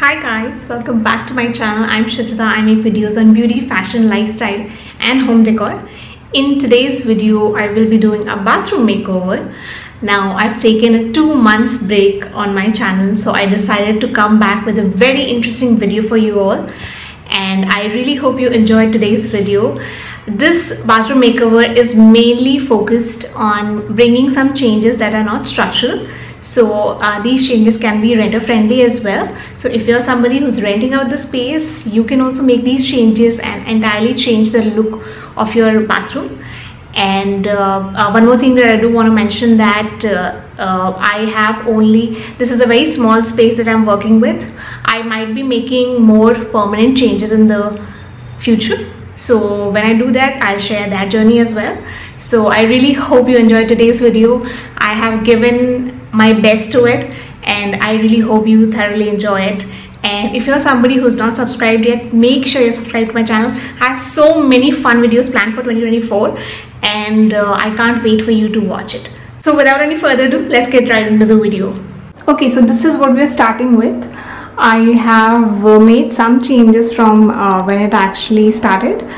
Hi guys, welcome back to my channel. I'm Shuchita. I make videos on beauty, fashion, lifestyle and home decor. In today's video, I will be doing a bathroom makeover. Now, I've taken a two months break on my channel, so I decided to come back with a very interesting video for you all. And I really hope you enjoyed today's video. This bathroom makeover is mainly focused on bringing some changes that are not structural so uh, these changes can be renter friendly as well. So if you're somebody who's renting out the space you can also make these changes and entirely change the look of your bathroom. And uh, uh, one more thing that I do want to mention that uh, uh, I have only this is a very small space that I'm working with. I might be making more permanent changes in the future. So when I do that I'll share that journey as well. So I really hope you enjoyed today's video. I have given my best to it and I really hope you thoroughly enjoy it. And if you're somebody who's not subscribed yet make sure you subscribe to my channel. I have so many fun videos planned for 2024 and uh, I can't wait for you to watch it. So without any further ado let's get right into the video. Okay so this is what we're starting with. I have uh, made some changes from uh, when it actually started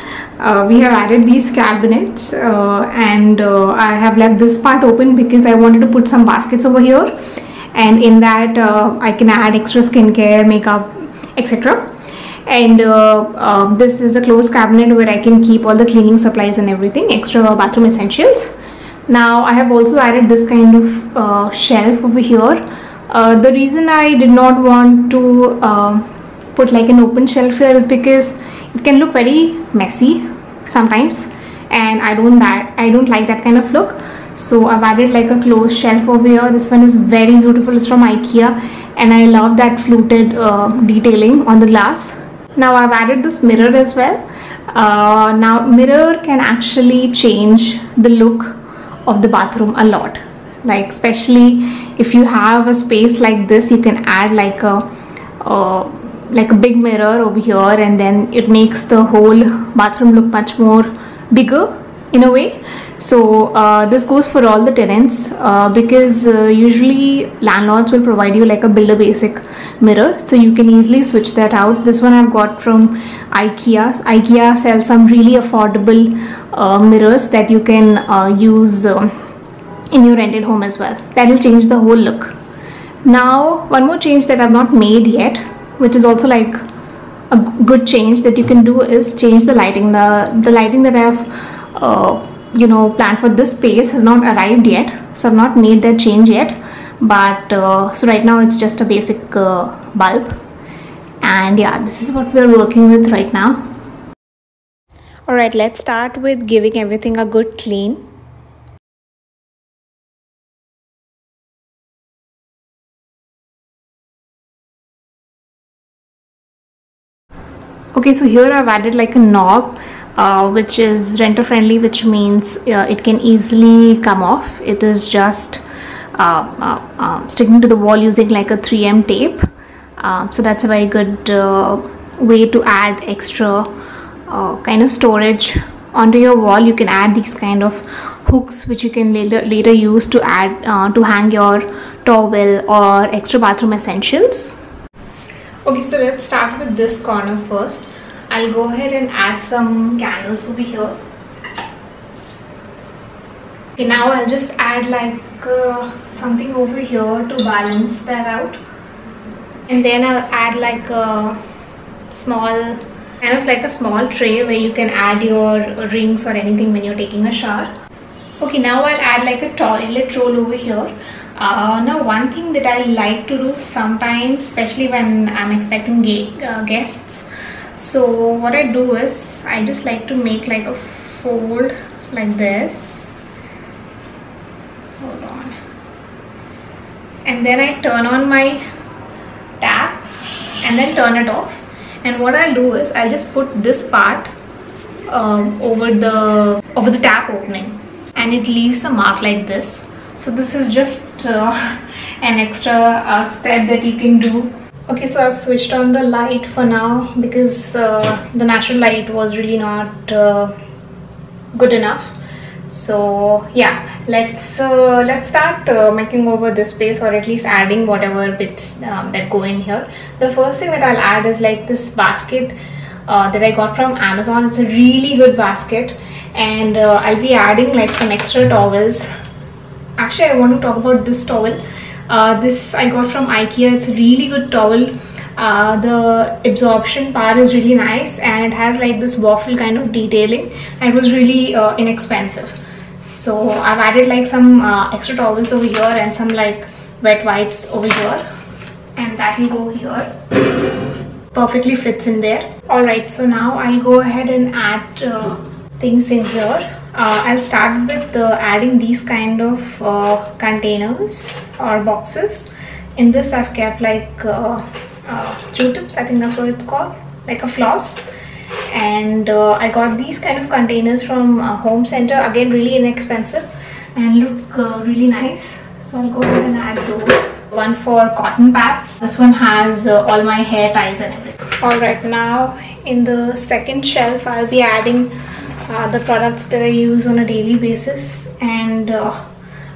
uh, we have added these cabinets uh, and uh, I have left this part open because I wanted to put some baskets over here. And in that uh, I can add extra skincare makeup etc and uh, um, this is a closed cabinet where I can keep all the cleaning supplies and everything extra bathroom essentials. Now I have also added this kind of uh, shelf over here. The reason I did not want to put like an open shelf here is because it can look very messy sometimes and I don't that I don't like that kind of look. So I've added like a closed shelf over here. This one is very beautiful. It's from Ikea and I love that fluted uh, detailing on the glass. Now I've added this mirror as well. Uh, now mirror can actually change the look of the bathroom a lot. Like especially if you have a space like this you can add like a, a like a big mirror over here and then it makes the whole bathroom look much more bigger in a way. So uh, this goes for all the tenants uh, because uh, usually landlords will provide you like a builder basic mirror. So you can easily switch that out. This one I've got from Ikea. Ikea sells some really affordable uh, mirrors that you can uh, use um, in your rented home as well. That will change the whole look. Now one more change that I've not made yet which is also like a good change that you can do is change the lighting. The the lighting that I've uh, you know planned for this space has not arrived yet so I've not made that change yet. But uh, so right now it's just a basic uh, bulb. And yeah this is what we're working with right now. Alright let's start with giving everything a good clean okay so here I've added like a knob uh, which is renter friendly which means uh, it can easily come off. It is just uh, uh um, sticking to the wall using like a 3m tape. Um, so that's a very good uh, way to add extra uh, kind of storage onto your wall. You can add these kind of hooks which you can later later use to add to hang your towel or extra bathroom essentials okay so let's start with this corner first. I'll go ahead and add some candles over here. Okay now I'll just add like uh, something over here to balance that out. And then I'll add like a small kind of like a small tray where you can add your rings or anything when you're taking a shower. Okay now I'll add like a toilet roll over here uh, now one thing that I like to do sometimes especially when I'm expecting uh, guests. So what I do is I just like to make like a fold like this. Hold on. And then I turn on my tap and then turn it off. And what I'll do is I'll just put this part um, over the over the tap opening. And it leaves a mark like this so this is just uh, an extra uh, step that you can do. Okay so I've switched on the light for now because uh, the natural light was really not uh, good enough. So yeah let's uh, let's start uh, making over this space or at least adding whatever bits um, that go in here. The first thing that I'll add is like this basket that I got from Amazon. It's a really good basket and I'll be adding like some extra towels actually I want to talk about this towel. Uh, this I got from Ikea. It's a really good towel. Uh, the absorption part is really nice and it has like this waffle kind of detailing and it was really inexpensive. So I've added like some uh, extra towels over here and some like wet wipes over here. And that will go here. Perfectly fits in there. All right so now I'll go ahead and add uh, things in here uh, I'll start with uh, adding these kind of uh, containers or boxes. In this I've kept like uh, Q-tips I think that's what it's called like a floss. And uh, I got these kind of containers from uh, home center again really inexpensive and look uh, really nice. So I'll go ahead and add those. One for cotton pads. This one has uh, all my hair ties and everything. All right now in the second shelf I'll be adding uh, the products that I use on a daily basis and uh,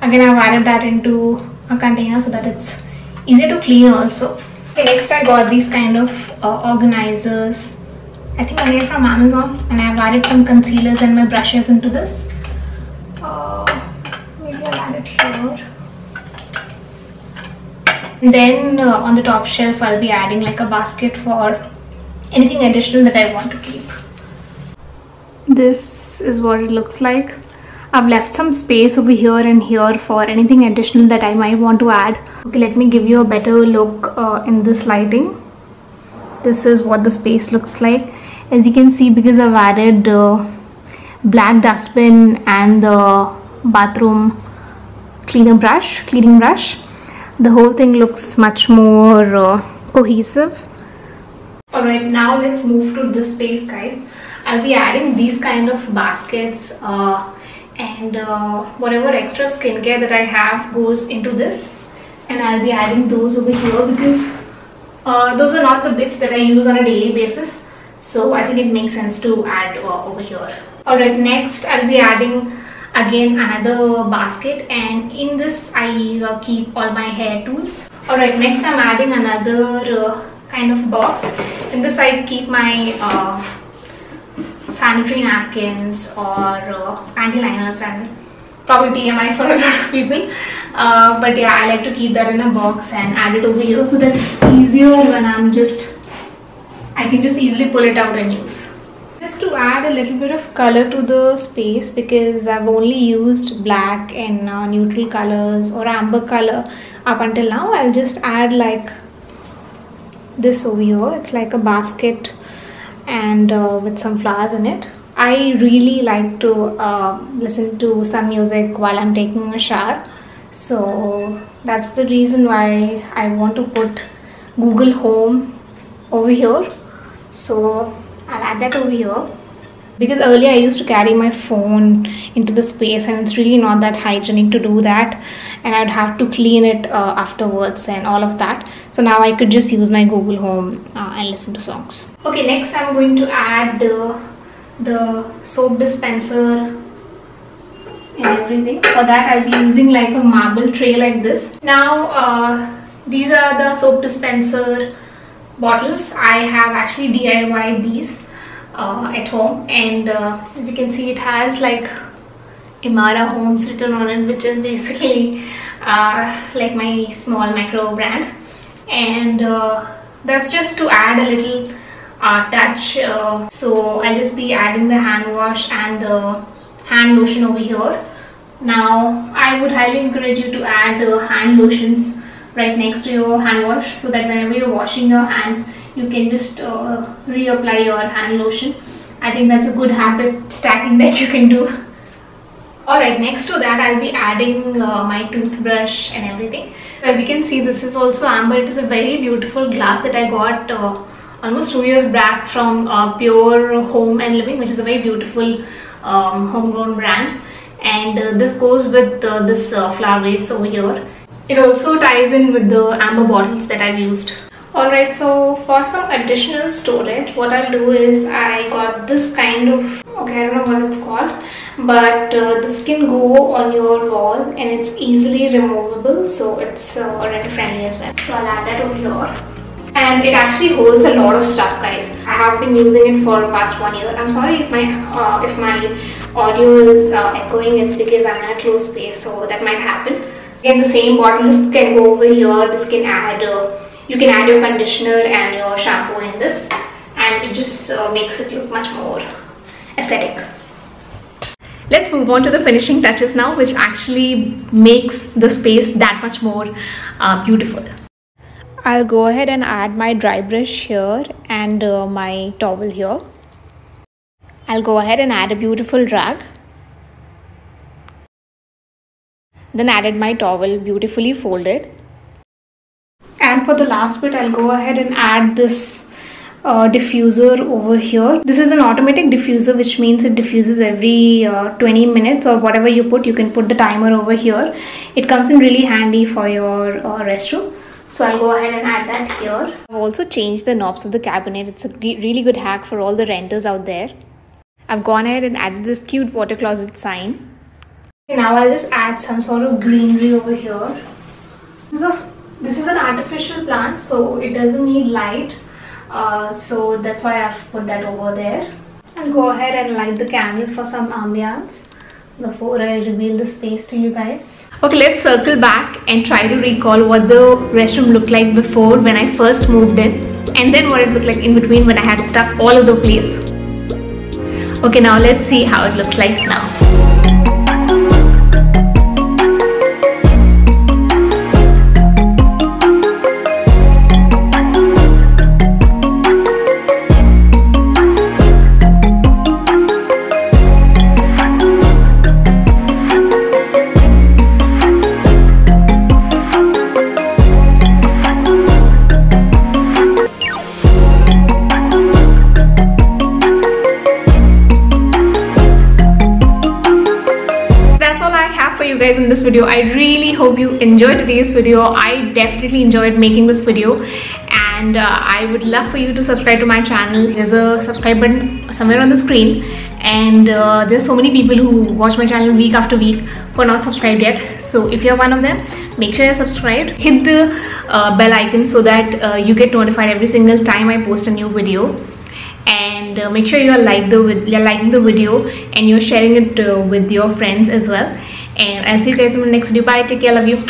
again I've added that into a container so that it's easy to clean also okay, next I got these kind of organizers I think again from Amazon and I've added some concealers and my brushes into this. Uh, maybe I'll add it here. And then uh, on the top shelf I'll be adding like a basket for anything additional that I want to keep. This is what it looks like. I've left some space over here and here for anything additional that I might want to add. Okay, let me give you a better look uh, in this lighting. This is what the space looks like as you can see because I've added uh, black dustbin and the bathroom cleaner brush cleaning brush the whole thing looks much more uh, cohesive alright now let's move to this space guys I'll be adding these kind of baskets uh, and uh, whatever extra skincare that I have goes into this and I'll be adding those over here because uh, those are not the bits that I use on a daily basis so I think it makes sense to add uh, over here. Alright, next I'll be adding again another basket and in this I uh, keep all my hair tools. Alright, next I'm adding another uh, kind of box. In this I keep my sanitary napkins or uh, panty liners and probably TMI for a lot of people. Uh, but yeah, I like to keep that in a box and add it over here so that it's easier when I'm just I can just easily pull it out and use. Just to add a little bit of color to the space because I've only used black and uh, neutral colors or amber color up until now I'll just add like this over here it's like a basket and uh, with some flowers in it. I really like to uh, listen to some music while I'm taking a shower. So that's the reason why I want to put Google Home over here. So I'll add that over here. Because earlier I used to carry my phone into the space and it's really not that hygienic to do that. And I'd have to clean it uh, afterwards and all of that. So now I could just use my Google Home uh, and listen to songs okay next I'm going to add the soap dispenser and everything. For that I'll be using like a marble tray like this. Now uh, these are the soap dispenser bottles. I have actually DIYed these uh, at home. And uh, as you can see it has like Imaara Homes written on it which is basically uh, like my small micro brand. And uh, that's just to add a little uh, touch uh, so I'll just be adding the hand wash and the hand lotion over here. Now I would highly encourage you to add hand lotions right next to your hand wash so that whenever you're washing your hand you can just uh, reapply your hand lotion. I think that's a good habit stacking that you can do. Alright next to that I'll be adding uh, my toothbrush and everything. As you can see this is also amber. It is a very beautiful glass that I got uh, almost two years back from uh, Pure Home and Living which is a very beautiful um, homegrown brand and uh, this goes with uh, this flower vase over here it also ties in with the amber bottles that I've used. Alright, so for some additional storage, what I'll do is I got this kind of, okay, I don't know what it's called, but uh, this can go on your wall and it's easily removable, so it's uh, rent friendly as well. So I'll add that over here. And it actually holds a lot of stuff, guys. I have been using it for past one year. I'm sorry if my uh, if my audio is uh, echoing. It's because I'm in a closed space, so that might happen. Again, the same bottle. This can go over here. This can add. Uh, you can add your conditioner and your shampoo in this and it just uh, makes it look much more aesthetic let's move on to the finishing touches now which actually makes the space that much more uh, beautiful I'll go ahead and add my dry brush here and uh, my towel here. I'll go ahead and add a beautiful rag. Then added my towel beautifully folded. And for the last bit I'll go ahead and add this uh, diffuser over here. This is an automatic diffuser which means it diffuses every uh, 20 minutes or whatever you put. You can put the timer over here. It comes in really handy for your uh, restroom so I'll go ahead and add that here. I've also changed the knobs of the cabinet. It's a really good hack for all the renters out there. I've gone ahead and added this cute water closet sign. Now I'll just add some sort of greenery over here. This is a this is an artificial plant so it doesn't need light. Uh, so that's why I've put that over there. I'll go ahead and light the candle for some ambience before I reveal the space to you guys okay let's circle back and try to recall what the restroom looked like before when I first moved in and then what it looked like in between when I had stuff all over the place. Okay now let's see how it looks like now video. I really hope you enjoyed today's video. I definitely enjoyed making this video. And uh, i would love for you to subscribe to my channel. There's a subscribe button somewhere on the screen. And uh, there's so many people who watch my channel week after week who are not subscribed yet. So if you're one of them make sure you're subscribed hit the uh, bell icon so that uh, you get notified every single time i post a new video. And uh, make sure you are like the you're liking the video and you're sharing it uh, with your friends as well and I'll see you guys in the next video. Bye. Take care. Love you